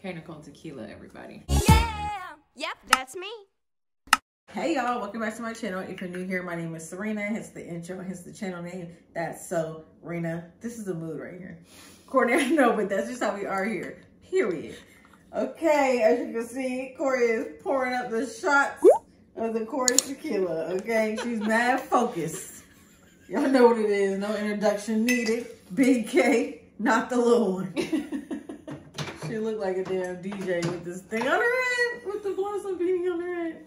K Nicole Tequila, everybody. Yeah. Yep, that's me. Hey y'all, welcome back to my channel. If you're new here, my name is Serena. Hence the intro, hence the channel name. That's so Renna. This is the mood right here. Courtney, I know, but that's just how we are here. Period. Okay, as you can see, Kori is pouring up the shots of the Kori tequila. Okay, she's mad focused. Y'all know what it is. No introduction needed. Big K, not the little one. she looked like a damn DJ with this thing on her head, with the blossom beanie on her head.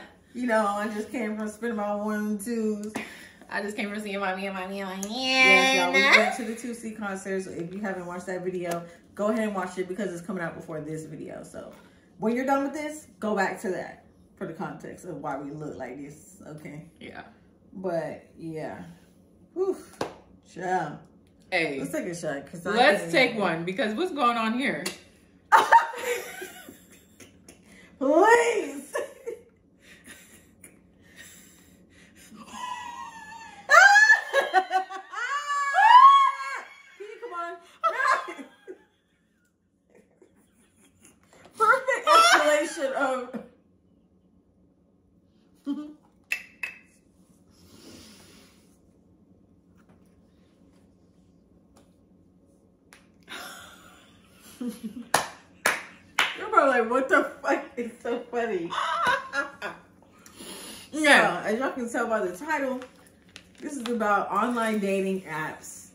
You know, I just came from spinning my one and twos. I just came from seeing mommy and mommy and mommy. Yes, y'all, we went to the 2C concert. So if you haven't watched that video, go ahead and watch it because it's coming out before this video. So when you're done with this, go back to that for the context of why we look like this. Okay. Yeah. But yeah. Whew. Yeah. Hey, Let's take a shot. Cause let's take one because what's going on here? Please. Can you come on? Perfect escalation of. You're probably like, what the fuck is so funny? Yeah. So, as y'all can tell by the title, this is about online dating apps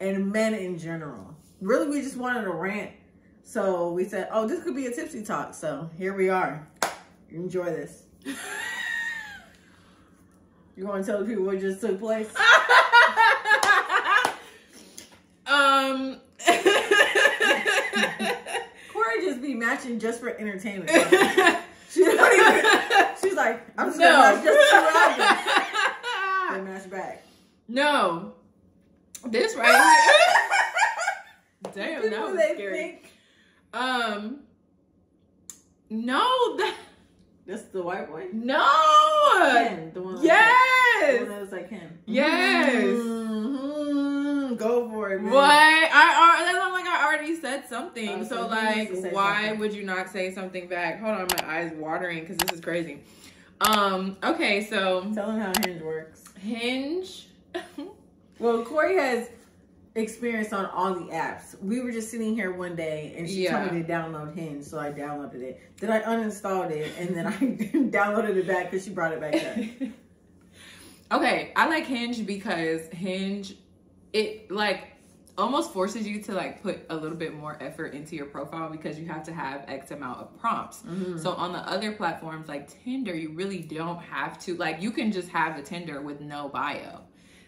and men in general. Really, we just wanted to rant. So we said, oh, this could be a tipsy talk. So here we are. Enjoy this. You want to tell the people what just took place? um. Kori just be matching just for entertainment. she don't even, she's like, I'm just no. gonna match just for rappers. They match back. no. This right here. Damn, People, that was they scary. think Um. No, that, that's the white boy. no. Ken, the one. like that. The Yes. one that was like him. Yes. Mhm. Go for it, man. What? I, I like I already said something. Oh, so so like, need to say why something. would you not say something back? Hold on, my eyes watering because this is crazy. Um. Okay, so Tell them how Hinge works. Hinge. Well, Kori has experience on all the apps. We were just sitting here one day and she told me to download Hinge, so I downloaded it. Then I uninstalled it and then I downloaded it back because she brought it back up. okay, I like Hinge because Hinge, it like almost forces you to like put a little bit more effort into your profile because you have to have X amount of prompts. Mm-hmm. So on the other platforms like Tinder, you really don't have to like you can just have a Tinder with no bio.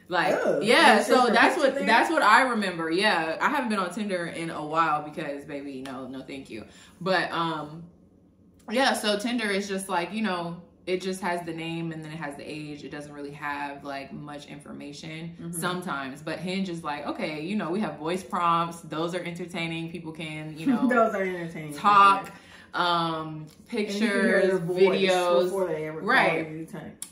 Like Oh, yeah, that's so that's what thing? that's what I remember. Yeah, I haven't been on Tinder in a while because baby, no, no, thank you. But um, yeah, so Tinder is just like you know, it just has the name and then it has the age. It doesn't really have like much information Mm-hmm. sometimes. But Hinge is like okay, you know, we have voice prompts. Those are entertaining. People can you know Those are entertaining. talk. Um, And you can hear pictures, videos. before they ever call Right.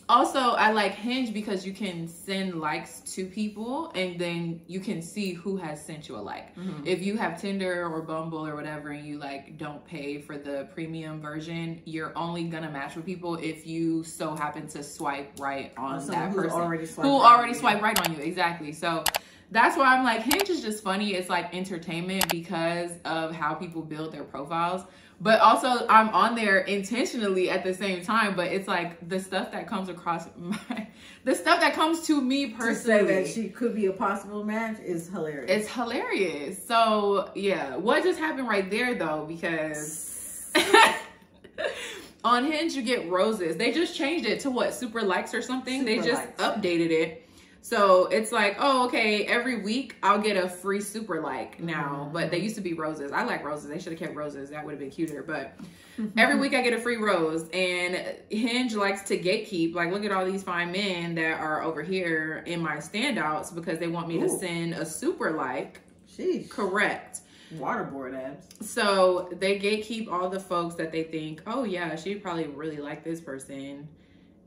Also, I like Hinge because you can send likes to people and then you can see who has sent you a like. Mm-hmm. If you have Tinder or Bumble or whatever and you like don't pay for the premium version, you're only gonna match with people if you so happen to swipe right on that person already who right already swipe right on you. Exactly. So that's why I'm like Hinge is just funny. It's like entertainment because of how people build their profiles. But also I'm on there intentionally at the same time. But it's like the stuff that comes across my the stuff that comes to me To say personally. that she could be a possible match is hilarious. it's hilarious. So yeah, what just happened right there though? Because on Hinge you get roses. They just changed it to what super likes or something. they just likes. updated it. So it's like, oh, okay, every week I'll get a free super like now. Mhm. But they used to be roses. I like roses. They should have kept roses. That would have been cuter. But every week I get a free rose. And Hinge likes to gatekeep. Like, look at all these fine men that are over here in my standouts because they want me to send a super like. Sheesh. Correct. Waterboard abs. So they gatekeep all the folks that they think, oh yeah, she'd probably really like this person.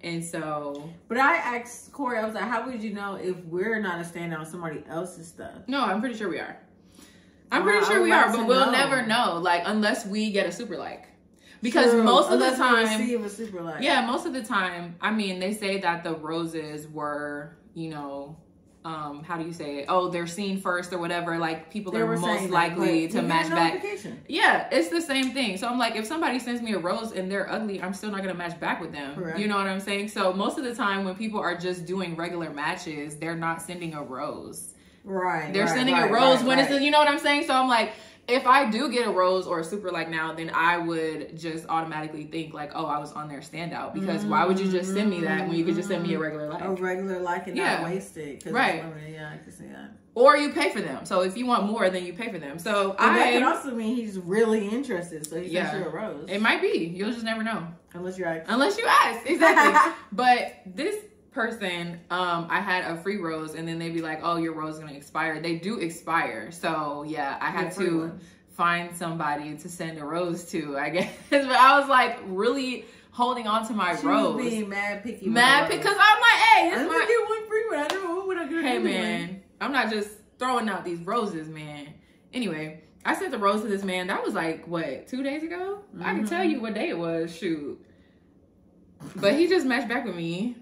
And so, But I asked Kori, I was like, how would you know if we're not a standout on somebody else's stuff? no, I'm pretty sure we are. I'm Well, pretty sure we like are, but we'll know. never know, like, unless we get a super like. Because True. most of the time, receive a super like. Yeah, most of the time, I mean, they say that the roses were, you know, um, how do you say it? Oh, they're seen first or whatever. Like people They are most saying that, likely to match back. Yeah, it's the same thing. So I'm like, if somebody sends me a rose and they're ugly, I'm still not gonna match back with them. Correct. You know what I'm saying? So most of the time, when people are just doing regular matches, they're not sending a rose. Right. They're right, sending right, a rose right, when it's, you know what I'm saying? So I'm like, if I do get a rose or a super like now, then I would just automatically think like, oh, I was on their standout because why would you just send me that when you could just send me a regular mm-hmm. like? a regular like and Yeah. not wasted. 'cause Right. women, Yeah, I can see that. Or you pay for them. So if you want more, then you pay for them. So But that could I, also mean he's really interested, so he Yeah. sends you a rose. it might be. You'll just never know. Unless you ask. Unless you ask. Exactly. but this person, um, I had a free rose and then they'd be like, oh, your rose is going to expire. They do expire. So yeah, I had Yeah, to ones. find somebody to send a rose to, I guess. but I was like really holding on to my she rose. was being mad picky. Mad because. I'm like, hey, I it's didn't my, get one free one. I don't know what I got. hey man, I'm not just throwing out these roses, man. Anyway, I sent the rose to this man. That was like what two days ago. I can tell Mm-hmm. you what day it was. Shoot, but he just matched back with me,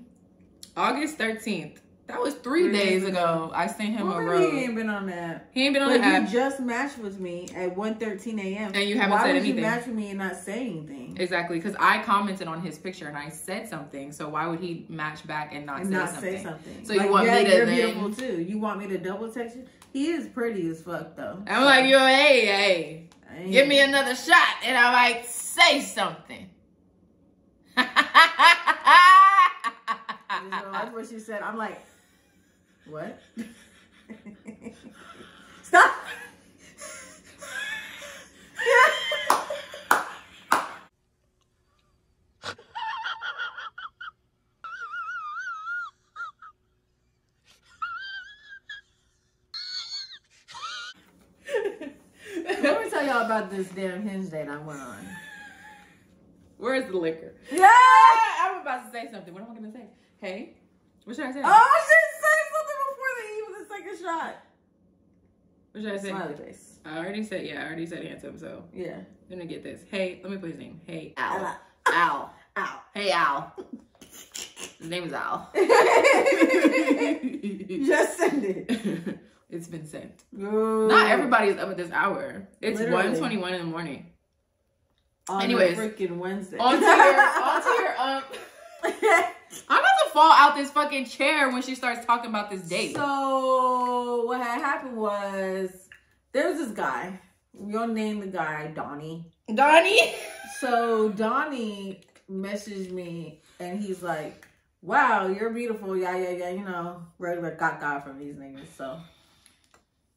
August 13th. That was three, Three days days ago. I sent him Well, a rose. he ain't been on that. He ain't been on But the app. he just matched with me at 1.13 a.m. And you haven't Why said would anything. you match with me and not say anything? Exactly, because I commented on his picture and I said something. So why would he match back and not, and say, not something? say something. So you want yeah, me to you're then- beautiful too. You want me to double text you? He is pretty as fuck though. I'm like, yo, hey, hey, give me another shot, and I might say something. Know, that's what she said. I'm like, what? Stop. Let me tell y'all about this damn hinge date I went on. Where's the liquor? Yeah. I'm about to say something. What am I gonna say? Hey, what should I say? Oh, I should say something before they even the second shot. what should I say? Smiley face. I already said yeah. I already said handsome. So Yeah. I'm gonna get this. Hey, let me put his name. Hey, Al. Ella. Al. Ow. Hey, Al. His name is Al. Just send it. it's been sent. Not Not everybody is up at this hour. It's Literally. 1.21 in the morning. On Anyways. freaking Wednesday. On to your, on to your, um, I'm about to fall out this fucking chair when she starts talking about this date. So what had happened was there was this guy. Gonna name the guy Donnie. Donnie. So Donnie messaged me and he's like, Wow, you're beautiful. Yeah, yeah, yeah. You know, regular gaga from these niggas. So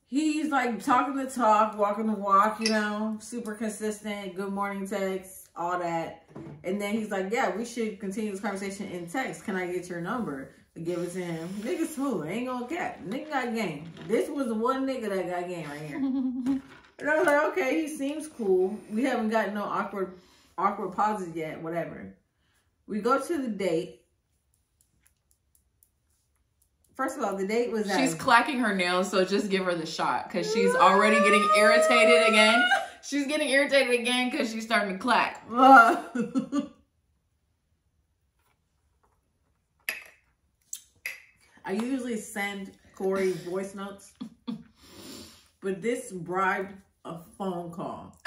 he's like talking the talk, walking the walk, you know, super consistent, good morning text, all that. And then he's like, Yeah, we should continue this conversation in text. Can I get your number? To give it to him. Nigga smooth. Ain't gonna cap. Nigga got game. This was the one nigga that got game right here. And I was like, okay, he seems cool. We haven't gotten no awkward awkward pauses yet, whatever. We go to the date. First of all, the date was at She's clacking her nails, so just give her the shot because she's already getting irritated again. She's getting irritated again because she's starting to clack. Uh, I usually send Kori voice notes, but this bribed a phone call.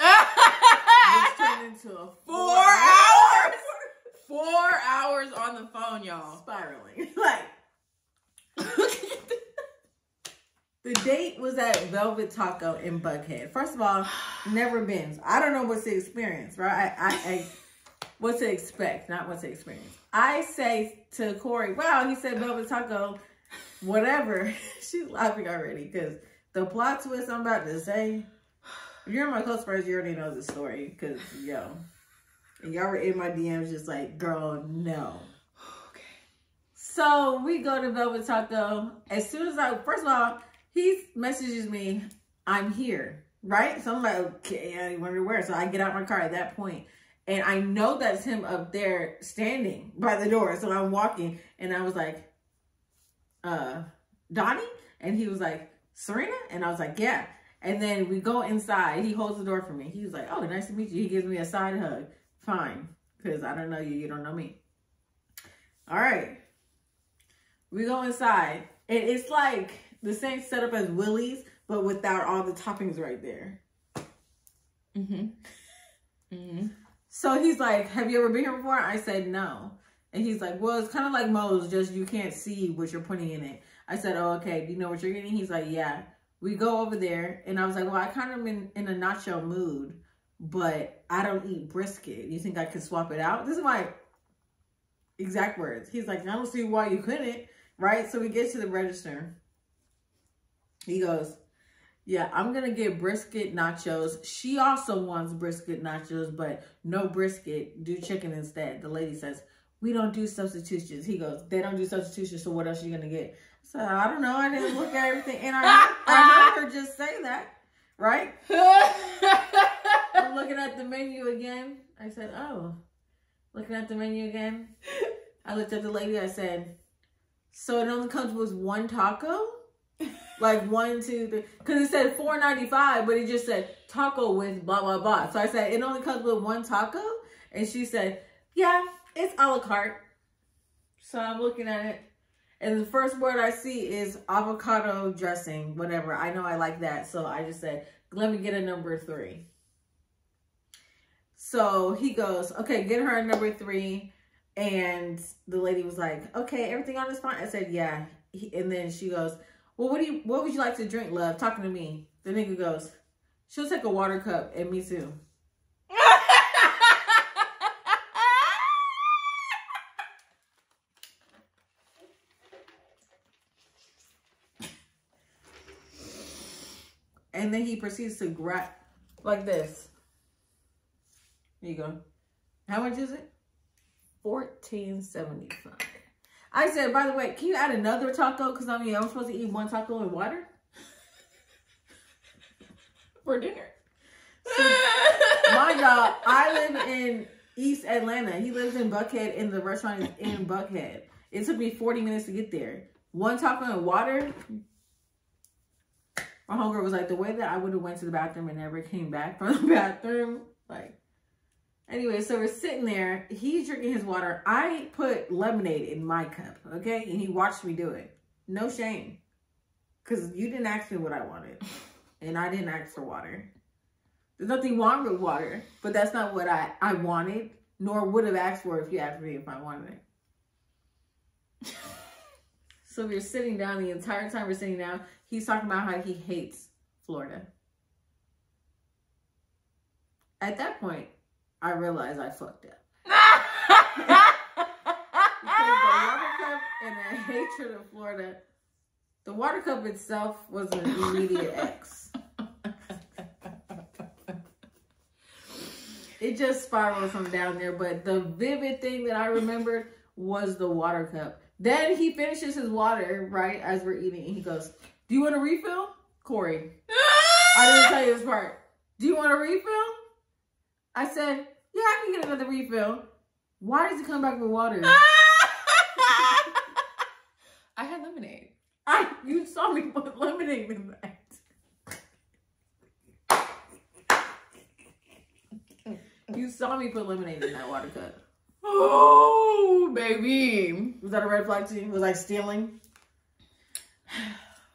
This turned into a Four hours? Four hours on the phone, y'all. spiraling. like the date was at Velvet Taco in Buckhead. First of all, never been. I don't know what to experience, right? I, I, I what to expect, not what to experience. I say to Kori, "Wow," he said Velvet Taco, whatever. She's laughing already because the plot twist I'm about to say. If you're my close friends, you already know the story. Because yo, and y'all were in my DMs just like, girl, no. Okay. So we go to Velvet Taco. As soon as I, first of all, he messages me, I'm here, right? So I'm like, okay, I wonder where. So I get out my car at that. And I know that's him up there standing by the door. So I'm walking and I was like, uh, Donnie? And he was like, Serena? And I was like, yeah. And then we go inside. He holds the door for me. He was like, oh, nice to meet you. He gives me a side hug. Fine. Because I don't know you. You don't know me. All right. We go inside. And it's like the same setup as Willy's, but without all the toppings right there. Mm-hmm. Mm-hmm. So he's like, Have you ever been here before? I said no. And he's like, Well, it's kind of like Moe's, just you can't see what you're putting in it. I said, Oh, okay. Do you know what you're getting? He's like, Yeah. We go over there, and I was like, Well, I kind of in, in a nacho mood, but I don't eat brisket. You think I could swap it out? This is my exact words. He's like, I don't see why you couldn't, right? So we get to the register. He goes, yeah, I'm going to get brisket nachos. She also wants brisket nachos, but no brisket. Do chicken instead. The lady says, we don't do substitutions. He goes, they don't do substitutions, so what else are you going to get? So I don't know. I didn't look at everything. And I, I heard her just say that, right? I'm looking at the menu again. I said, oh, looking at the menu again. I looked at the lady. I said, so it only comes with one taco? Like one, two, three. Because it said four ninety five, but it just said taco with blah blah blah. So I said it only comes with one taco, and she said, "Yeah, it's a la carte." So I'm looking at it, and the first word I see is avocado dressing, whatever. I know I like that, so I just said, "Let me get a number three. So he goes, "Okay, get her a number three. And the lady was like, "Okay, everything on this fine." I said, "Yeah." He, and then she goes well, what do you what would you like to drink, love? Talking to me. The nigga goes, She'll take a water cup and me too. and then he proceeds to grab like this. Here you go. How much is it? Fourteen seventy five. I said, by the way, can you add another taco? Because I mean, I'm supposed to eat one taco and water for dinner. So, my y'all, I live in East Atlanta. He lives in Buckhead, and the restaurant is in Buckhead. It took me 40 minutes to get there. One taco and water. My homegirl was like, the way that I would have went to the bathroom and never came back from the bathroom, like, Anyway, so we're sitting there. He's drinking his water. I put lemonade in my cup, okay? And he watched me do it. No shame. Because you didn't ask me what I wanted. And I didn't ask for water. There's nothing wrong with water. But that's not what I, I wanted. Nor would have asked for if you asked me if I wanted it. so we're sitting down. The entire time we're sitting down, he's talking about how he hates Florida. At that point, I realized I fucked up. because the water cup and a hatred of Florida, the water cup itself was an immediate X. It just spiraled from down there, but the vivid thing that I remembered was the water cup. Then he finishes his water, right, as we're eating, and he goes, Do you want a refill? Kori. I didn't tell you this part. Do you want a refill? I said, yeah, I can get another refill. Why does it come back with water? I had lemonade. I you saw me put lemonade in that. You saw me put lemonade in that water cup. Oh, baby. Was that a red flag to you? Was I stealing?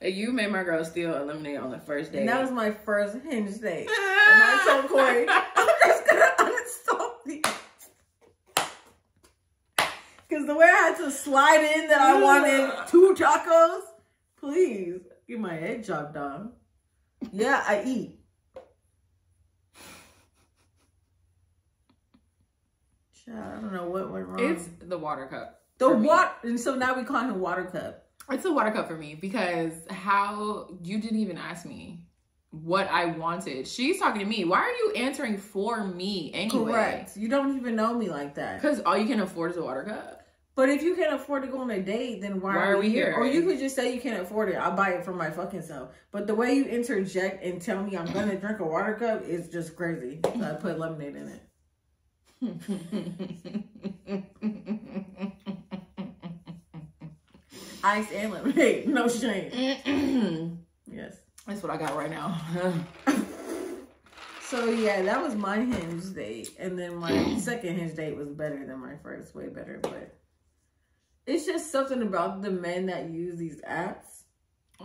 You made my girl steal a lemonade on the first day. And that was my first hinge date. and I told Kori, I'm just gonna uninstall these. Because the way I had to slide in that I wanted two tacos, please get my head chopped off. Yeah, I eat. I don't know what went wrong. It's the water cup. the water, and so now we call him Water Cup. It's a water cup for me because how you didn't even ask me what I wanted. She's talking to me. Why are you answering for me anyway? Correct. You don't even know me like that. Because all you can afford is a water cup. But if you can't afford to go on a date, then why, are we here? Or you could just say you can't afford it. I'll buy it for my fucking self. But the way you interject and tell me I'm gonna drink a water cup is just crazy. So I put lemonade in it. Ice and lemonade, no shame. Yes. That's what I got right now. So yeah, that was my hinge date, and then my second hinge date was better than my first, way better. But it's just something about the men that use these apps,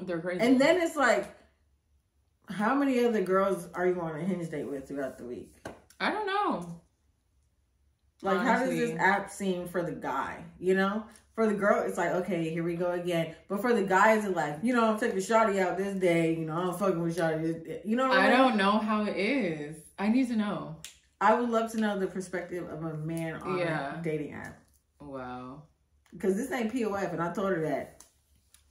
They're crazy. and then it's like, how many other girls are you on a hinge date with throughout the week? I don't know. Like, how does this app seem for the guy? You know, for the girl, it's like, okay, here we go again. But for the guys, it's like, you know, I'm taking Shotty out this day. You know, I'm fucking with Shotty. You know what I I mean? don't know how it is. I need to know. I would love to know the perspective of a man on Yeah. a dating app. Wow. Because this ain't POF, and I told her that.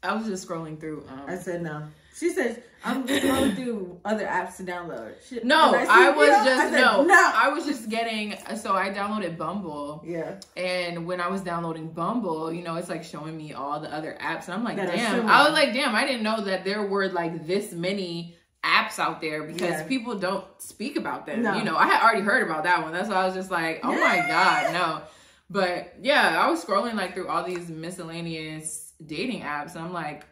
I was just scrolling through. I Um, said no. She said, I'm just going through other apps to download. She, no, and I, was just I said, no, no. I was just getting. So I downloaded Bumble, yeah. and when I was downloading Bumble, you know, it's like showing me all the other apps, and I'm like, That damn. I was like, damn. I didn't know that there were like this many apps out there because Yeah. people don't speak about them. No. You know, I had already heard about that one. That's why I was just like, oh my god, no. But yeah, I was scrolling like through all these miscellaneous dating apps, and I'm like,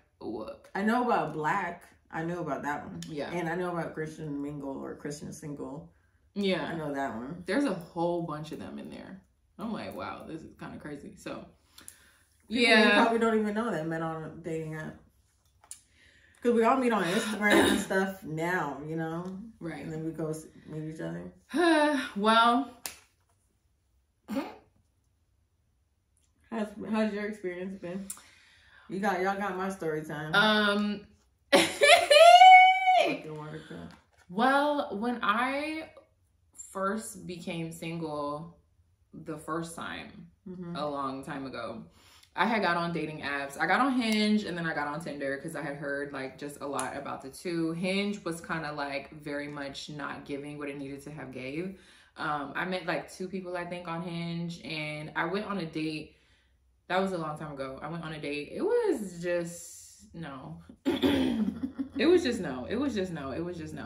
I know about Black. I know about that one. Yeah. And I know about Christian Mingle or Christian Single. Yeah. I know that one. there's a whole bunch of them in there. I'm like, wow, this is kind of crazy. So, People yeah, probably don't even know that men on a dating app. Because we all meet on Instagram and stuff now, you know? right. And then we go meet each other. well, How's, how's your experience been? You got y'all got my story time. um, Fucking water cup. well, when I first became single the first time, Mhm. a long time ago. I had got on dating apps. I got on Hinge and then I got on Tinder because I had heard like just a lot about the two. Hinge was kind of like very much not giving what it needed to have gave. Um, I met like two people I think on Hinge and I went on a date. That was a long time ago. I went on a date. It was just no. it was just no. It was just no. It was just no.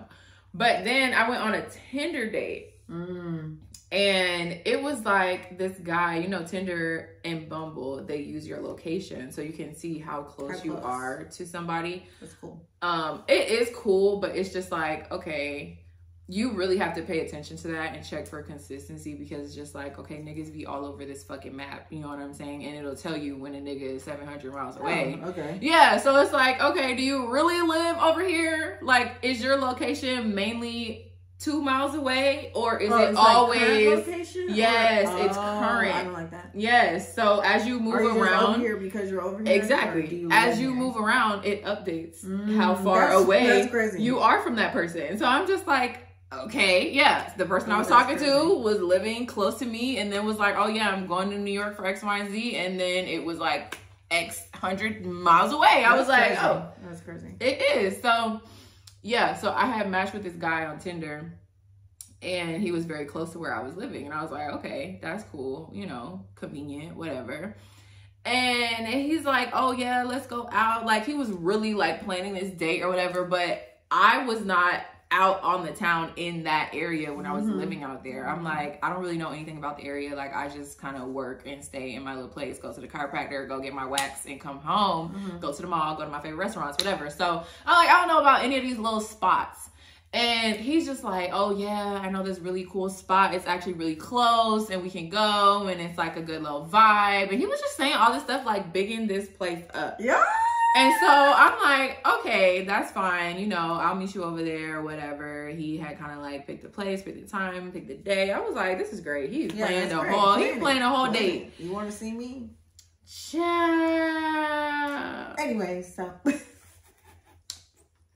But then I went on a Tinder date Mm. and it was like this guy, you know, Tinder and Bumble, they use your location so you can see how close How you close. are to somebody. That's cool. Um, it is cool, but it's just like, okay, you really have to pay attention to that and check for consistency because it's just like, okay, niggas be all over this fucking map, you know what I'm saying? And it'll tell you when a nigga is 700 miles away. Oh, okay. Yeah, so it's like, okay, do you really live over here? Like, is your location mainly two miles away, or is Oh, it it's like always? location? Yes, Or- it's Oh, current. I don't like that. Yes. So as you move you around, over here because you're over here? exactly. you As you here? move around, it updates Mm, how far that's- away that's you are from that person. So I'm just like. Okay, yeah. The person I Oh, was talking crazy. to was living close to me and then was like, oh, yeah, I'm going to New York for X, Y, and Z. And then it was like X hundred miles away. I was That's like, oh, that's crazy. it is. So, yeah. So I had matched with this guy on Tinder, and he was very close to where I was living, and I was like, okay, that's cool. You know, convenient, whatever. And he's like, oh yeah, let's go out. Like he was really like planning this date or whatever, but I was not out on the town in that area when I was Mhm. living out there. I'm like, I don't really know anything about the area. Like I just kind of work and stay in my little place, go to the chiropractor, go get my wax and come home, Mhm. go to the mall, go to my favorite restaurants, whatever. So I'm like, I don't know about any of these little spots. And he's just like, oh yeah, I know this really cool spot. It's actually really close and we can go and it's like a good little vibe. And he was just saying all this stuff like bigging this place up. Yeah. And so I'm like, okay, that's fine. You know, I'll meet you over there, or whatever. He had kind of like picked the place, picked the time, picked the day. I was like, this is great. He's Yeah, playing the great. whole, he's playing the whole date. You want to see me? Child. Anyway, so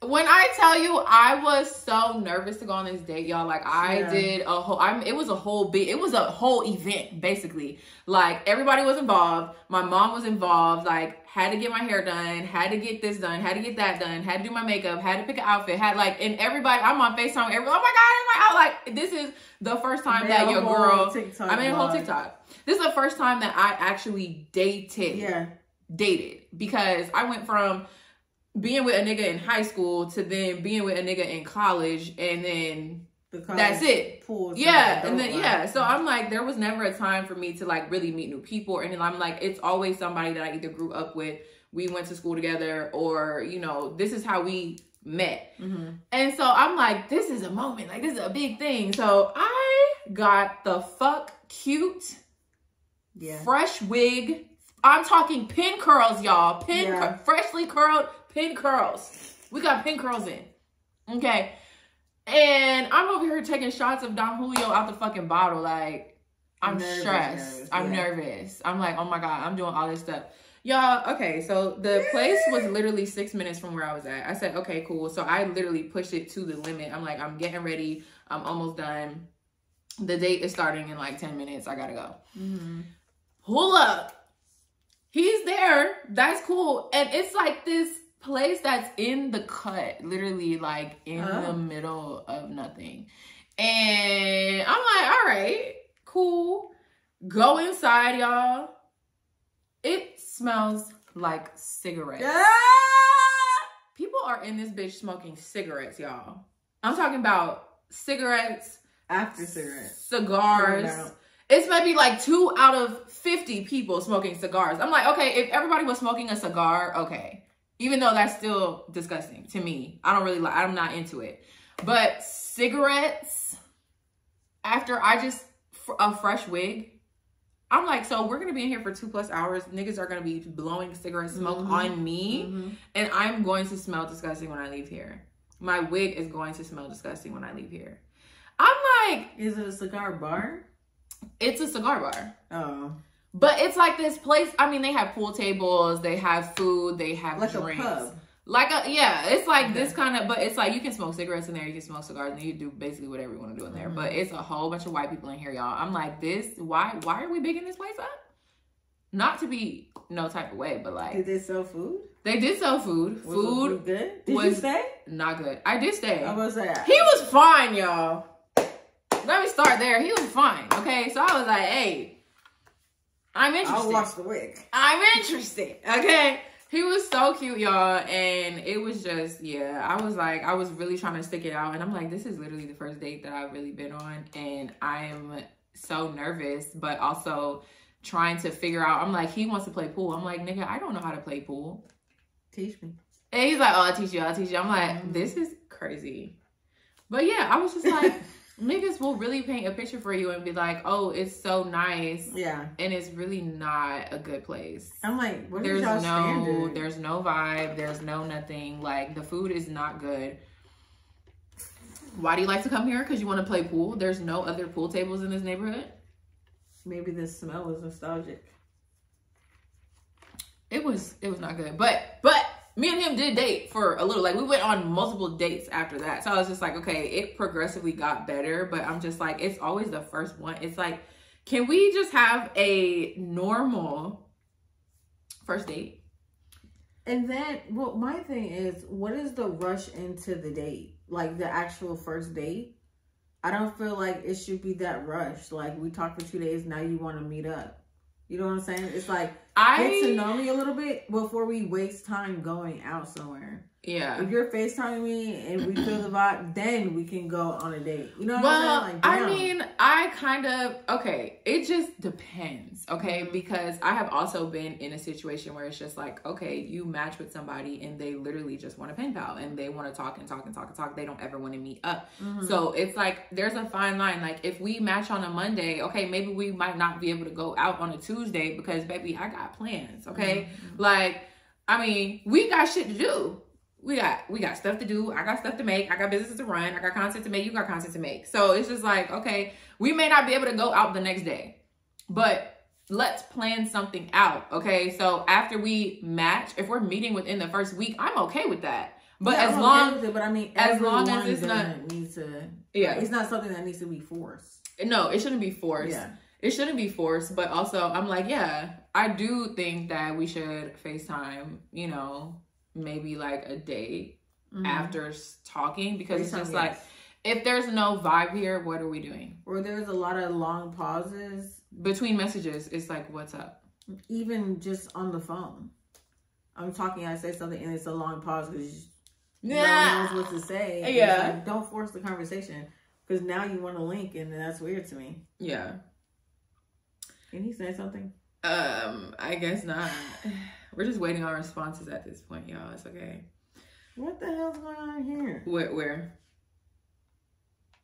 When I tell you, I was so nervous to go on this date, y'all. Like I Yeah. did a whole. I'm. It was a whole big. It was a whole event, basically. Like everybody was involved. My mom was involved. Like had to get my hair done. Had to get this done. Had to get that done. Had to do my makeup. Had to pick an outfit. Had like and everybody. I'm on Facetime. Every, oh my god! I'm like, this is the first time that your girl. TikTok I made a whole. TikTok. This is the first time that I actually dated yeah, dated because I went from being with a nigga in high school to then being with a nigga in college and then That's it. Yeah, and then yeah, so I'm like, there was never a time for me to like really meet new people, and I'm like, it's always somebody that I either grew up with, we went to school together, or you know, this is how we met. Mhm. And so I'm like, this is a moment, like this is a big thing. So I got the fuck cute Yeah. fresh wig. I'm talking pin curls, y'all. Pin Yeah. cur- freshly curled pin curls. We got pin curls in. Okay. And I'm over here taking shots of Don Julio out the fucking bottle. Like, I'm Nervous, stressed. nervous, I'm yeah. nervous. I'm like, oh my God, I'm doing all this stuff. Y'all, okay, so the place was literally six minutes from where I was at. I said, okay, cool. So I literally pushed it to the limit. I'm like, I'm getting ready. I'm almost done. The date is starting in like 10 minutes. I gotta go Mhm. pull up. He's there. That's cool. And it's like this place that's in the cut, literally like in Oh. the middle of nothing. And I'm like, all right, cool. Go inside, y'all. It smells like cigarettes. Yeah. People are in this bitch smoking cigarettes, y'all. I'm talking about cigarettes, After cigarettes. cigars. Turn it out. It's maybe like two out of 50 people smoking cigars. I'm like, okay, if everybody was smoking a cigar, okay. Even though that's still disgusting to me. I don't really like, I'm not into it. But cigarettes, after I just, a fresh wig, I'm like, so we're gonna be in here for two plus hours. Niggas are gonna be blowing cigarette smoke Mhm. on me, Mhm. and I'm going to smell disgusting when I leave here. My wig is going to smell disgusting when I leave here. I'm like, Is it a cigar bar? it's a cigar bar. Oh. But it's like this place. I mean, they have pool tables, they have food, they have Like drinks. a pub. Like a yeah, it's like Okay. this kind of. But it's like you can smoke cigarettes in there, you can smoke cigars, and you do basically whatever you want to do in there. Mhm. But it's a whole bunch of white people in here, y'all. I'm like, this. Why? Why are we bigging this place up? Not to be no type of way, but like Did they sell food? they did sell food. Was food good? Did you stay? not good. I did stay. I was like, He was fine, y'all. Let me start there. He was fine. Okay, so I was like, hey, I'm interested. I'll watch the wig. I'm interested. Okay. He was so cute, y'all. And it was just, yeah, I was like, I was really trying to stick it out. And I'm like, this is literally the first date that I've really been on. And I'm so nervous, but also trying to figure out. I'm like, he wants to play pool. I'm like, nigga, I don't know how to play pool. Teach me. And he's like, oh, I'll teach you, I'll teach you. I'm like, Mhm. this is crazy. But yeah, I was just like, niggas will really paint a picture for you and be like, oh, it's so nice. Yeah. And it's really not a good place. I'm like, There's no, standard? there's no vibe. There's no nothing. Like the food is not good. Why do you like to come here? Because you want to play pool. There's no other pool tables in this neighborhood. Maybe the smell was nostalgic. It was, it was not good. But, but me and him did date for a little. Like we went on multiple dates after that. So I was just like, okay, it progressively got better. But I'm just like, it's always the first one. It's like, can we just have a normal first date? And then, well, my thing is, what is the rush into the date? Like the actual first date? I don't feel like it should be that rushed. Like we talked for two days, now you want to meet up. You know what I'm saying? It's like I get to know me a little bit before we waste time going out somewhere. Yeah. If you're FaceTiming me and we feel the vibe, then we can go on a date. You know what Well, I'm saying? Like, I mean, I kind of okay. It just depends, okay? Mhm. Because I have also been in a situation where it's just like, okay, you match with somebody and they literally just want a pen pal and they want to talk and talk and talk and talk. They don't ever want to meet up. Mhm. So it's like there's a fine line. Like if we match on a Monday, okay, maybe we might not be able to go out on a Tuesday because baby, I got plans, okay? Mhm. Like, I mean, we got shit to do. We got we got stuff to do. I got stuff to make. I got businesses to run. I got content to make. You got content to make. So it's just like, okay, we may not be able to go out the next day, but let's plan something out. Okay. So after we match, if we're meeting within the first week, I'm okay with that. But Yeah, as I'm long it, but I mean, as long as it's not- need to. yeah, it's not something that needs to be forced. no, it shouldn't be forced. Yeah, It shouldn't be forced, but also I'm like, yeah, I do think that we should FaceTime, you know, maybe like a day Mhm. after talking because it's just like if there's no vibe here, what are we doing? or there's a lot of long pauses, Between messages, it's like, what's up? even just on the phone. I'm talking, I say something, and it's a long pause because no one knows what to say. Yeah. like, don't force the conversation. Because now you want to link, and that's weird to me. Yeah. Can he say something? Um, I guess not. We're just waiting on responses at this point, y'all. It's okay. What the hell's going on here? Where? Where?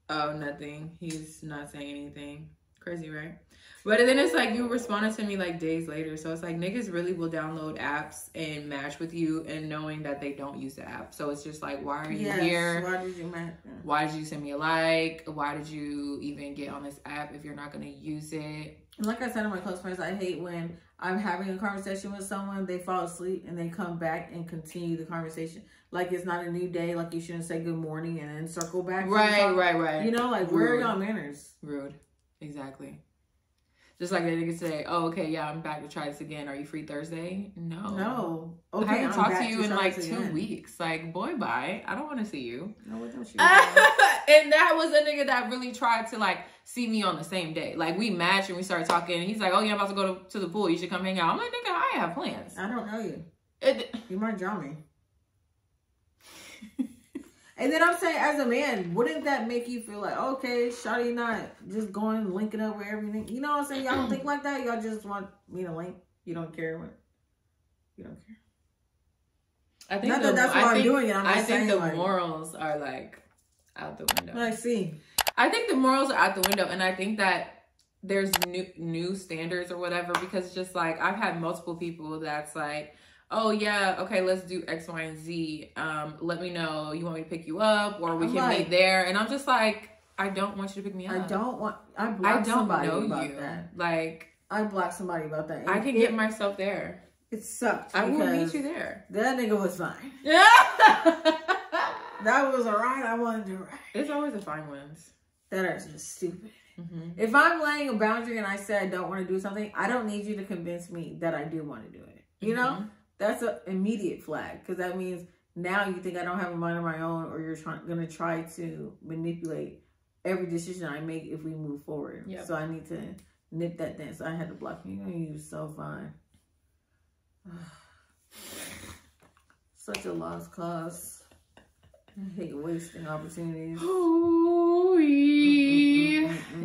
Oh, nothing. He's not saying anything. Crazy, right? But then it's like you responded to me like days later. So it's like niggas really will download apps and match with you and knowing that they don't use the app. So it's just like, why are you Yes, here? Why did you match? Why did you send me a like? Why did you even get on this app if you're not gonna use it? And like I said to my close friends, I hate when I'm having a conversation with someone, they fall asleep and they come back and continue the conversation. Like it's not a new day, like you shouldn't say good morning and then circle back. Right, right, right. You know, like where are Rude. y'all manners? Rude. Exactly. Just like they could say, "Oh, okay, yeah, I'm back to try this again. Are you free Thursday?" No. No. I Okay, haven't I'm talked to you in like two again. weeks. Like, boy, bye. I don't want to see you. No, what don't you? and that was a nigga that really tried to like see me on the same day. Like we matched and we started talking. And he's like, "Oh, yeah, I'm about to go to, to the pool. You should come hang out." I'm like, "Nigga, I have plans." I don't know you. It, You might draw me. and then I'm saying, as a man, wouldn't that make you feel like, okay, Shotty not just going linking up with everything? You know what I'm saying? Y'all don't think like that. Y'all just want me to link. You don't care what. You don't care. I think Not the, that that's why I I'm think, doing it. I'm I think saying, the like- morals are like out the window. I see. I think the morals are out the window, and I think that there's new new standards or whatever because it's just like I've had multiple people that's like, oh yeah, okay, let's do X, Y, and Z. Um, let me know you want me to pick you up or we I'm can like- meet there, and I'm just like, I don't want you to pick me up. I don't want. I I don't somebody know about you. that. Like I blocked somebody about that. I can it, get myself there. It sucked. I will meet you there. That nigga was fine. Yeah. That was a ride I wanted to ride. it's always the fine ones. that are just stupid. hmm If I'm laying a boundary and I say I don't want to do something, I don't need you to convince me that I do want to do it. You know, Mhm. that's an immediate flag because that means now you think I don't have a mind of my own, or you're trying going to try to manipulate every decision I make if we move forward. Yep. So I need to nip that then. So I had to block you. You was so fine. Such a lost cause. I hate wasting opportunities. Ooh,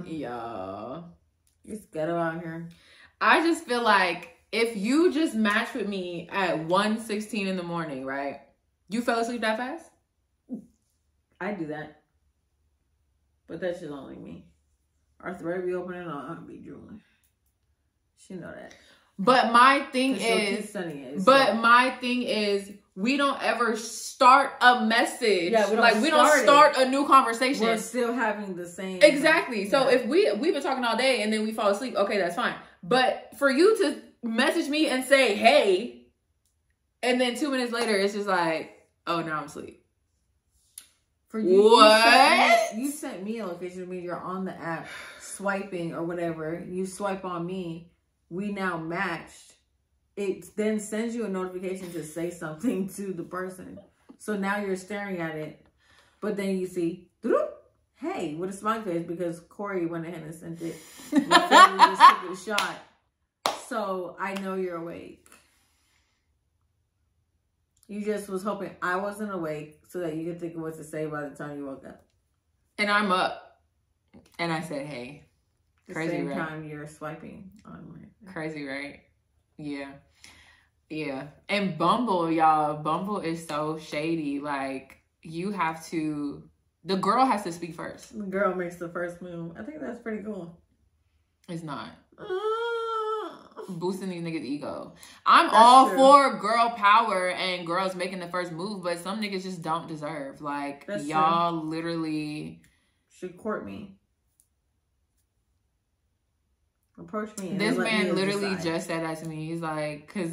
y'all. It's ghetto out here. I just feel like if you just match with me at 1.16 in the morning, right? You fell asleep that fast? I do that. But that's just only me. Our thread be opening on I'll be drooling. She know that. But my thing is, but So- my thing is, we don't ever start a message. Yeah, we don't like we don't start it. a new conversation. we're still having the same Exactly. So if we we've been talking all day and then we fall asleep, okay, that's fine. But for you to message me and say, "Hey," and then two minutes later, it's just like, "Oh, now I'm asleep." for you, What? You sent, me, you sent me a location means you're on the app swiping or whatever. You swipe on me. We now matched. It then sends you a notification to say something to the person. So now you're staring at it, but then you see, hey, with a smiley face because Kori went ahead and sent it. a shot. So I know you're awake. You just was hoping I wasn't awake so that you could think of what to say by the time you woke up. and I'm up, and I said, "Hey." The Crazy, same right? time you're swiping on my Crazy, right? Yeah. Yeah. And Bumble, y'all, Bumble is so shady. Like, you have to, the girl has to speak first. the girl makes the first move. I think that's pretty cool. It's not. Ah. Boosting these niggas' ego. I'm all true. for girl power and girls making the first move, but some niggas just don't deserve. Like, y'all literally, Should court me. Approach me. and this man literally decide. just said that to me. He's like, because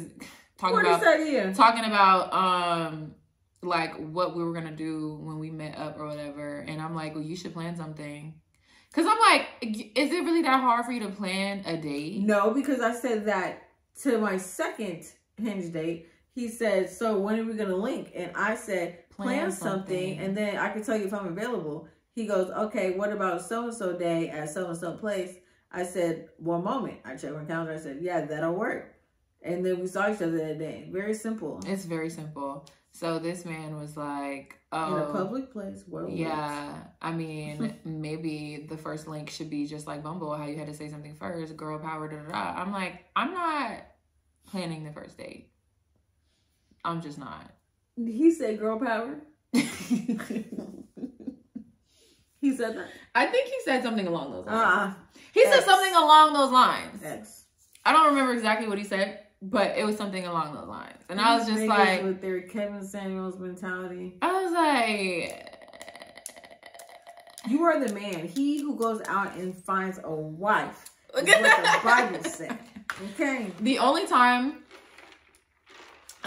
talking about talking about um like what we were gonna do when we met up or whatever and i'm like well you should plan something because i'm like is it really that hard for you to plan a date No, because I said that to my second hinge date. He said, "So when are we gonna link?" And I said, "Plan, Plan something, something. and then I can tell you if I'm available." He goes, "Okay, what about so and so day at so and so place?" I said, "One moment." I checked my calendar. I said, "Yeah, that'll work." And then we saw each other that day. Very simple. It's very simple. So this man was like, "Oh, In a oh, public place. Well, yeah. I mean, maybe the first link should be just like Bumble, how you had to say something first, girl power, da da da." I'm like, I'm not planning the first date. I'm just not. He said girl power. He said that. I think he said something along those lines. Uh he said something along those lines. X. I don't remember exactly what he said, but it was something along those lines. And I was just like, with their Kevin Samuels mentality. I was like, You are the man. He who goes out and finds a wife. Is what the Bible said. Okay. the only time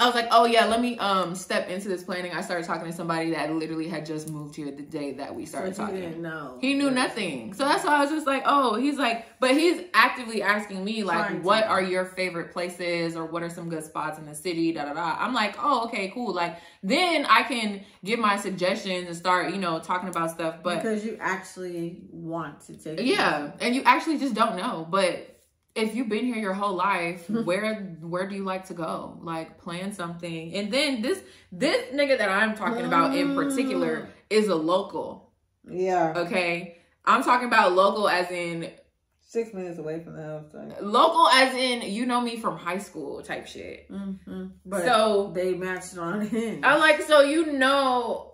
I was like, oh yeah, let me um step into this planning. I started talking to somebody that literally had just moved here the day that we So started you talking. didn't know. He knew nothing. So that's why I was just like, oh, he's like, but he's actively asking me, like, what are your favorite places or what are some good spots in the city? Da da da. I'm like, oh, okay, cool. Like, then I can give my suggestions and start, you know, talking about stuff. But because you actually want to take. it. yeah, and you actually just don't know. But if you've been here your whole life, where where do you like to go? Like plan something. And then this this nigga that I'm talking about in particular is a local. Yeah. Okay. I'm talking about local as in Six minutes away from the house. Like. local as in you know me from high school type shit. Mm-hmm. But So they matched on him. I like so you know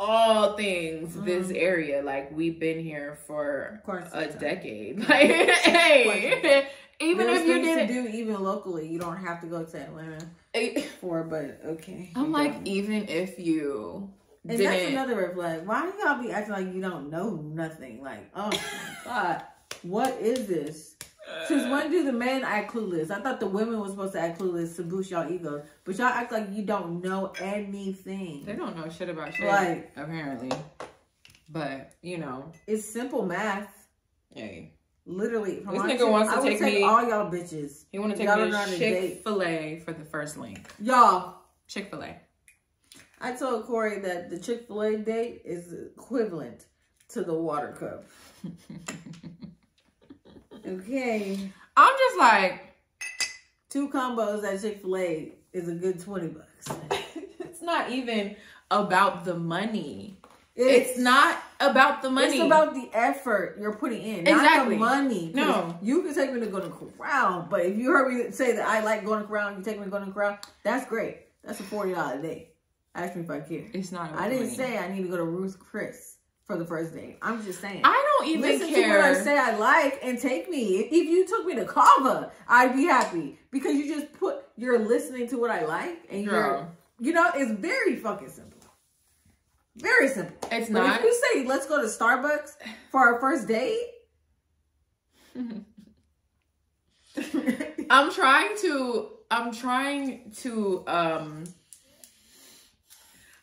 all things this Mhm. area. Like we've been here for a decade. Like hey, even There's if you didn't do even locally, you don't have to go to Atlanta for. But okay. I'm like, don't. even if you And that's didn't, another red flag. Why do y'all be acting like you don't know nothing? Like, oh my god, what is this? Since when do the men act clueless? I thought the women were supposed to act clueless to boost y'all ego, but y'all act like you don't know anything. they don't know shit about shit, Like- apparently. But you know, It's simple math. hey, Literally, from This nigga wants to I take take me- all y'all bitches. He want to take me don't know how to Chick. Fil A for the first link. Y'all, Chick Fil A. I told Kori that the Chick Fil A date is equivalent to the water cup. Okay. I'm just like, two combos at Chick Fil A is a good twenty bucks. it's not even about the money. It's, not about the money. It's about the effort you're putting in, Exactly. not the money. No. you can take me to Golden Corral, but if you heard me say that I like Golden Corral, and you take me to Golden Corral, that's great. That's a forty dollar day. Ask me if I care. It's not. About I didn't money. say I need to go to Ruth Chris for the first date. I'm just saying. I don't even Listen care. to what I say I like and take me. If you took me to Cava, I'd be happy because you just put you're listening to what I like and you're you know it's very fucking simple. Very simple. It's But not. if you say let's go to Starbucks for our first date, I'm trying to. I'm trying to. Um.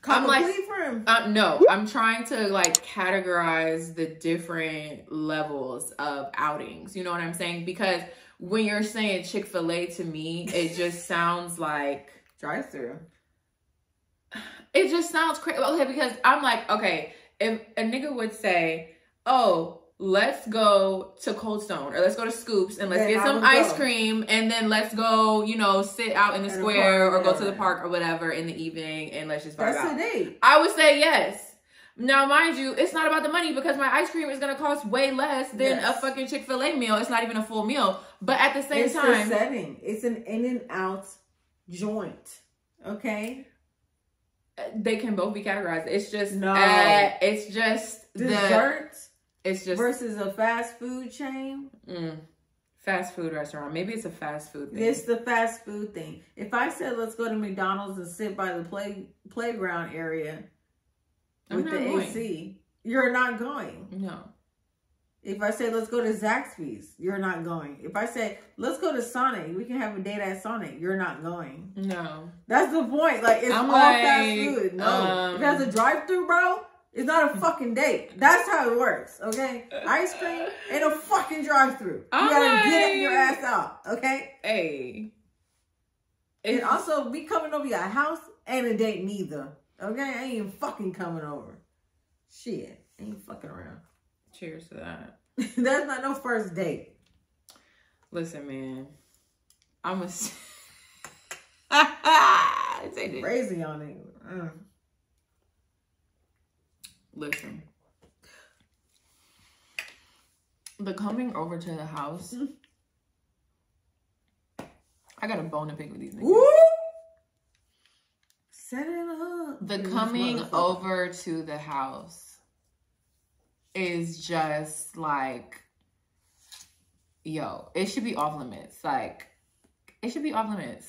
I'm like- complete for him. Uh, no, I'm trying to like categorize the different levels of outings. You know what I'm saying? Because when you're saying Chick Fil A to me, it just sounds like Drive through. it just sounds crazy. Okay, because I'm like, okay, if a nigga would say, "Oh, let's go to Cold Stone or let's go to Scoops and let's Then get some ice go. cream and then let's go, you know, sit out in the In the square park, or go to the park or whatever in the evening and let's just vibe That's out." a date. I would say yes. Now, mind you, it's not about the money because my ice cream is gonna cost way less than Yes. a fucking Chick Fil A meal. It's not even a full meal, but at the same it's the time, setting. It's an in and out joint. Okay. they can both be categorized. It's just No. uh, it's just the Dessert it's just versus a fast food chain. mm, fast food restaurant. Maybe it's a fast food thing. It's the fast food thing. If I said let's go to McDonald's and sit by the play playground area with the going. AC, you're not going. no, If I say let's go to Zaxby's, you're not going. If I say let's go to Sonic, we can have a date at Sonic, you're not going. no. That's the point. Like it's I'm all fast food. No, um, if it has a drive-through, bro, it's not a fucking date. That's how it works. Okay, ice cream and a fucking drive-through. You I'm gotta get your ass out. Okay. Hey, And it's also, be coming over your house ain't a date neither. Okay, I ain't even fucking coming over. Shit, ain't fucking around. cheers to that. That's not no first date. Listen, man. I'm a. Say this. Crazy on it. Uh. Listen. The coming over to the house. Mm. I got a bone to pick with these niggas. Woo! Set it up. The coming over to the house is just like, yo, it should be off limits. Like, it should be off limits.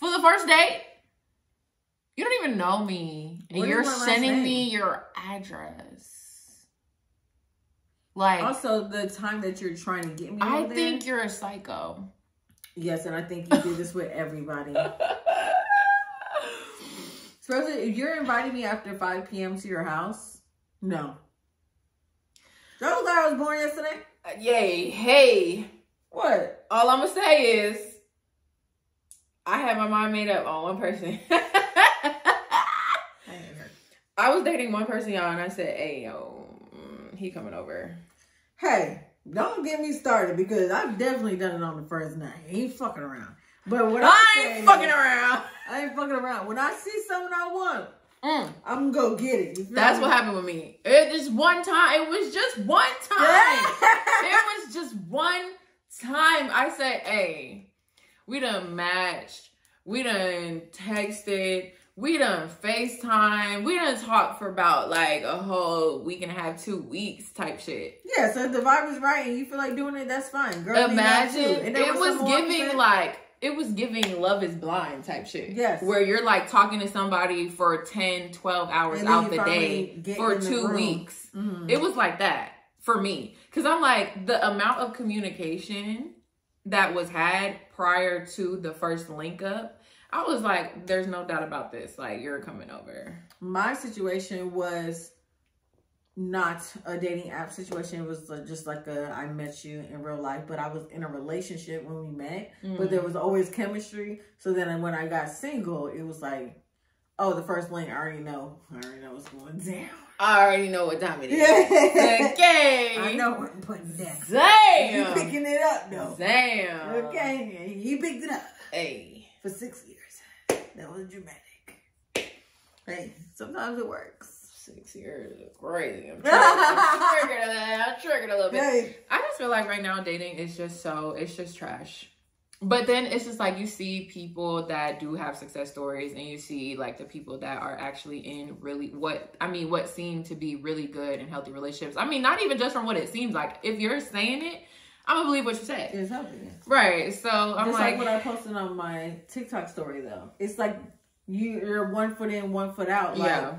For the first date, you don't even know me. And What you're sending me your address. Like, Also, the time that you're trying to get me. I think you're a psycho. Yes, and I think you do this with everybody. Especially if you're inviting me after 5 p.m. to your house. No. Those guy was born yesterday. Uh, yay, hey. What? All I'm gonna say is, I had my mind made up on one person. I. I was dating one person, y'all, and I said, "Hey, yo, mm, he coming over." Hey, don't get me started because I've definitely done it on the first night. I ain't fucking around. But what I I'm ain't fucking around. I ain't fucking around. When I see something I want, Mm, I'm gonna go get it. That's me? what happened with me. It just one time. It was just one time. it was just one time. I said, "Hey, we done matched. We done texted. We done FaceTime. We done talked for about like a whole week and a half, two weeks type shit." Yeah, so if the vibe is right and you feel like doing it, that's fine. Girl, be that too. Imagine it was someone giving like it was giving love is blind type shit. Yes. Where you're like talking to somebody for 10, 12 hours out the day for two weeks. Mhm. It was like that for me. Cause I'm like, the amount of communication that was had prior to the first link up, I was like, there's no doubt about this. Like, you're coming over. my situation was not a dating app situation. It was just like a I met you in real life, but I was in a relationship when we met. Mm. But there was always chemistry. So then when I got single, it was like, oh, the first link, I already know. I already know what's going down. I already know what time it is. Okay. I know where I'm putting down. that. You picking it up though. Damn. Okay, You picked it up Hey. for six years. That was dramatic. Hey, sometimes it works. Six years is crazy. I'm triggered, I'm triggered, I'm triggered a little bit. Hey, I just feel like right now dating is just so it's just trash. But then it's just like you see people that do have success stories and you see like the people that are actually in really what I mean what seem to be really good and healthy relationships. I mean not even just from what it seems like. If you're saying it, I'm gonna believe what you say. it's helping. Right. So I'm Just like, like, what I posted on my TikTok story though. It's like you, you're one foot in, one foot out. Like, yeah.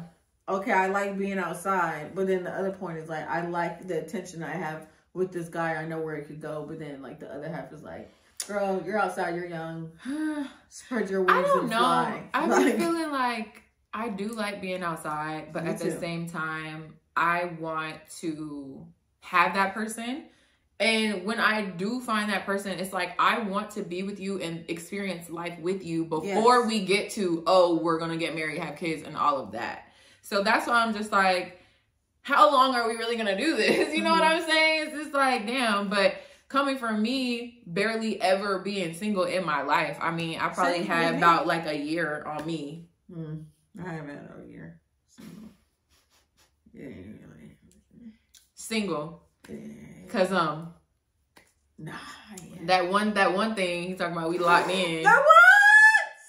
okay, I like being outside, but then the other point is like I like the attention I have with this guy. I know where it could go, but then like the other half is like, girl, you're outside, you're young, spread your wings I don't and know. I've Like, been feeling like I do like being outside, but at the same time, I want to have that person. And when I do find that person, it's like I want to be with you and experience life with you before Yes. we get to, oh, we're going to get married, have kids, and all of that. So that's why I'm just like, how long are we really going to do this? You know what Mhm. I'm saying? It's just like, damn. But coming from me, barely ever being single in my life, I mean, I probably Same had about like a year on me. Mm, I haven't had a year. So, yeah, single Yeah. because um Nah, yeah. that one that one thing he's talking about we locked in. That what?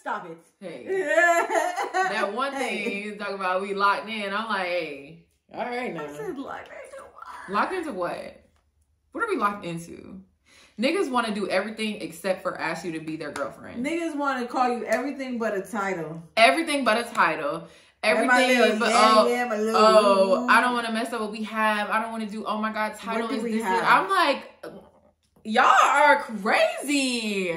Stop it. hey. That one thing he's talking about we locked in. I'm like hey. All right now. I said like that. what? locked into what? What are we locked into? Niggas want to do everything except for ask you to be their girlfriend. Niggas want to call you everything but a title. everything but a title. Everything oh, little but yeah, oh yeah, oh i don't want to mess up what we have. I don't want to do oh my god title is this i'm like y'all are crazy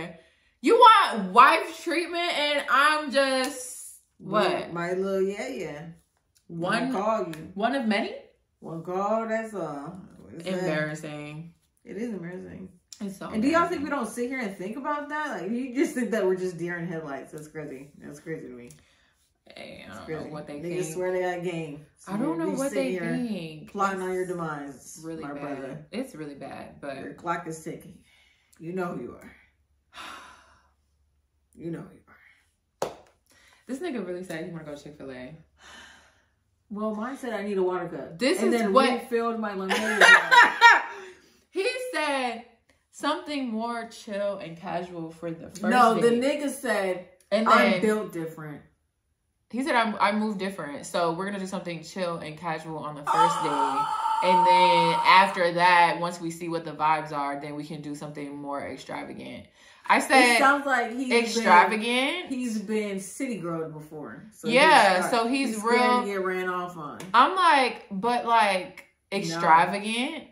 you want wife treatment and i'm just what My little yeah, yeah. one call you. one of many One call. That's all. Is that? embarrassing It is embarrassing. it's so And do y'all think we don't sit here and think about that? Like you just think that we're just deer in headlights. That's crazy. That's crazy to me. Hey, i don't know what they Niggas think swear they got game. So i don't know what they think Plotting on your It's demise, really my bad brother. it's really bad but Your clock is ticking. You know who you are. You know who you are. This nigga really said he want to go to Chick Fil A. Well, mine said I need a water cup. This and is then what- filled my lemonade. he said something more chill and casual for the first. no, the nigga said and I'm then built different. He said I'm, I move different, so we're gonna do something chill and casual on the first day, and then after that, once we see what the vibes are, then we can do something more extravagant. I It said sounds like he's Been, extravagant. he's been city girled before. So Yeah, he's so he's scared real- to get ran off on. I'm like, but like extravagant.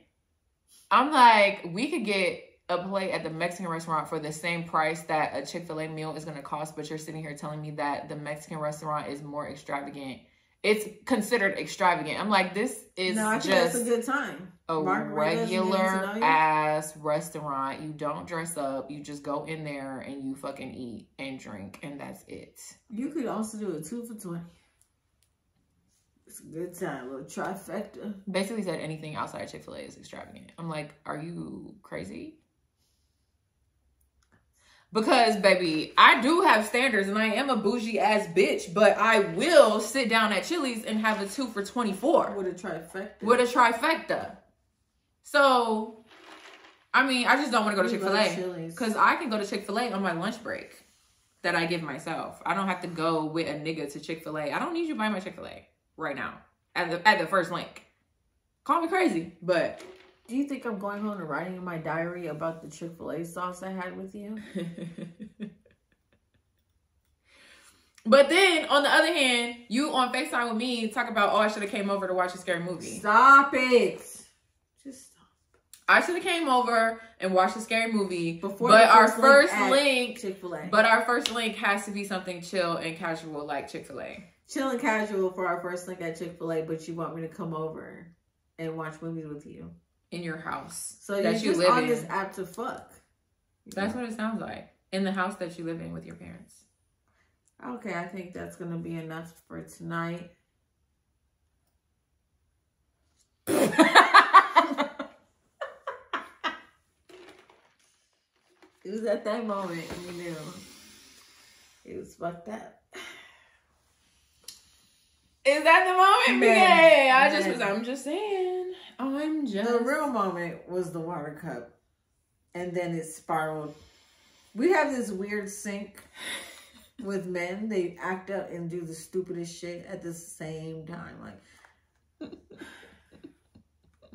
I'm like, we could get a plate at the Mexican restaurant for the same price that a Chick fil A meal is going to cost, but you're sitting here telling me that the Mexican restaurant is more extravagant. It's considered extravagant. I'm like, this is no, I think that's just a good time. a regular getting to know you? ass restaurant. You don't dress up. You just go in there and you fucking eat and drink, and that's it. You could also do a two for twenty. It's a good time, little trifecta. basically said anything outside Chick fil A is extravagant. I'm like, are you crazy? Because, baby, I do have standards and I am a bougie ass bitch, but I will sit down at Chili's and have a two for 24 With a trifecta. with a trifecta. So, I mean, I just don't want to go to chick-fil-a Because I can go to Chick fil A on my lunch break that I give myself. I don't have to go with a nigga to Chick fil A. I don't need you buying my Chick fil A right now at the, at the first link. Call me crazy, but Do you think I'm going home and writing in my diary about the Chick Fil A sauce I had with you? but then on the other hand, you on FaceTime with me talk about oh I should have came over to watch a scary movie. Stop it! Just stop. I should have came over and watched a scary movie. Before but our first link, Chick Fil A. but our first link has to be something chill and casual like Chick Fil A. chill and casual for our first link at Chick Fil A, but you want me to come over and watch movies with you. In your house So that you live on in. this app to fuck. That's what it sounds like in the house that you live in with your parents. Okay, I think that's gonna be enough for tonight. It was at that moment we knew it was fucked up. Is that the moment? Man, Man, I just was. I'm just saying. I'm just. The real moment was the water cup, and then it spiraled. We have this weird sync with men. They act up and do the stupidest shit at the same time. Like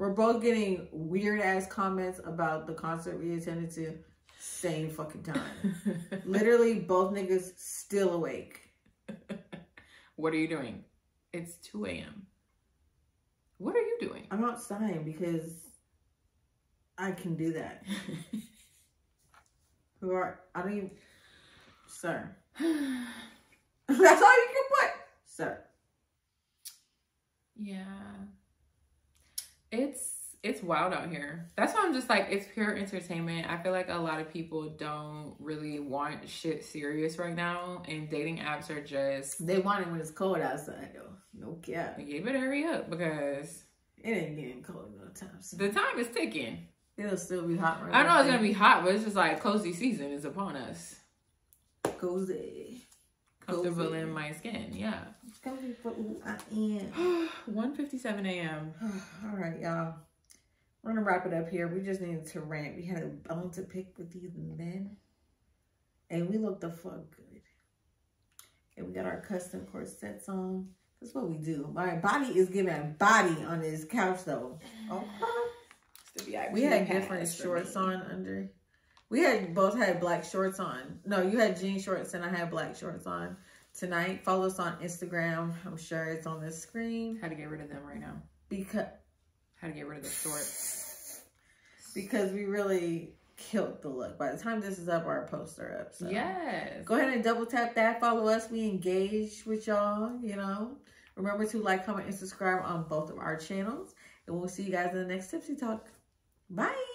we're both getting weird ass comments about the concert we attended to, same fucking time. Literally, both niggas still awake. what are you doing? It's 2 a.m. What are you doing? I'm outside because I can do that. Who are I don't even sir. That's all you can put. Sir. yeah. It's it's wild out here. That's why I'm just like it's pure entertainment. I feel like a lot of people don't really want shit serious right now, and dating apps are just They want it when it's cold outside though. No cap. you better hurry up because It ain't getting cold no time soon. the time is ticking. It'll still be hot right I know now. it's gonna be hot, but it's just like cozy season is upon us. cozy. Comfortable Cozy. in my skin, yeah. It's who I am. 1:57 a.m. All right, y'all. We're gonna wrap it up here. We just needed to rant. We had a bone to pick with these men, and we looked the fuck good. And we got our custom corsets on. That's what we do. My body is giving a body on this couch though. Okay. It's the VIP We had different shorts me. on under. We had both had black shorts on. No, you had jean shorts and I had black shorts on tonight. Follow us on Instagram. I'm sure it's on the screen How to get rid of them right now? because How to get rid of the shorts? because we really killed the look. By the time this is up, our posts are up. So Yes. go ahead and double tap that. Follow us. We engage with y'all. You know, remember to like, comment, and subscribe on both of our channels. And we'll see you guys in the next Tipsy Talk. Bye.